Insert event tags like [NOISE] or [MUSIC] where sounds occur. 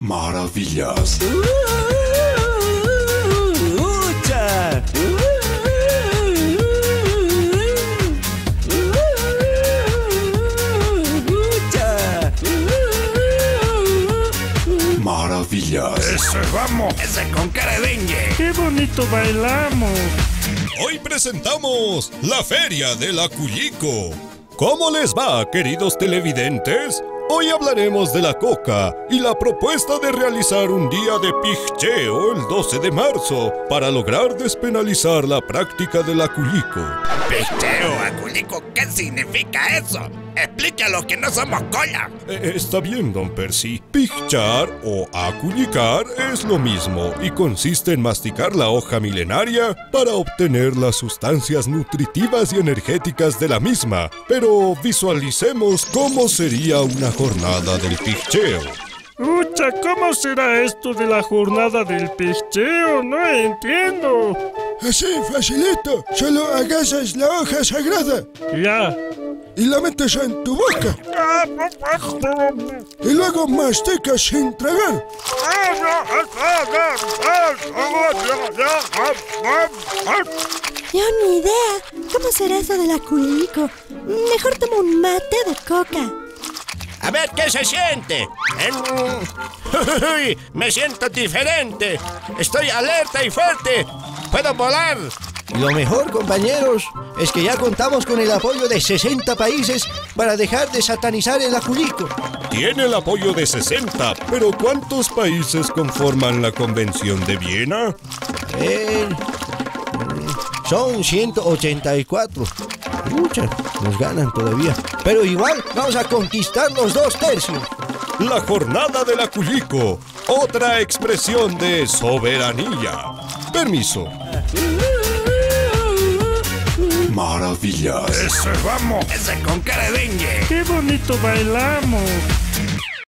Maravillas. Maravillas. Eso, vamos. Ese con cara de dengue. Qué bonito bailamos. Hoy presentamos la Feria del Acuyico. ¿Cómo les va, queridos televidentes? Hoy hablaremos de la coca y la propuesta de realizar un día de pijcheo el 12 de marzo para lograr despenalizar la práctica del acuyico. Picheo, aculico, ¿qué significa eso? Explique a los que no somos cola. Eh, está bien, don Percy. Pijchar o acuyicar es lo mismo y consiste en masticar la hoja milenaria para obtener las sustancias nutritivas y energéticas de la misma. Pero visualicemos cómo sería una jornada del pijcheo. Ucha, ¿cómo será esto de la jornada del picheo? No entiendo. Así, facilito. Solo agasas la hoja sagrada Ya. Y la metes en tu boca. Y luego masticas sin tragar. Yo ni idea. ¿Cómo será eso del aculico? Mejor tomo un mate de coca. A ver qué se siente. [LAUGHS] Uy, Me siento diferente. Estoy alerta y fuerte. Puedo volar. Lo mejor, compañeros, es que ya contamos con el apoyo de 60 países para dejar de satanizar el aculico. Tiene el apoyo de 60, pero ¿cuántos países conforman la Convención de Viena? A ver, mm, son 184. Mucha, nos ganan todavía. Pero igual vamos a conquistar los dos tercios. La jornada del acuyico, otra expresión de soberanía. Permiso. Maravillas. Eso, vamos. Ese con cara de dengue. Qué bonito bailamos.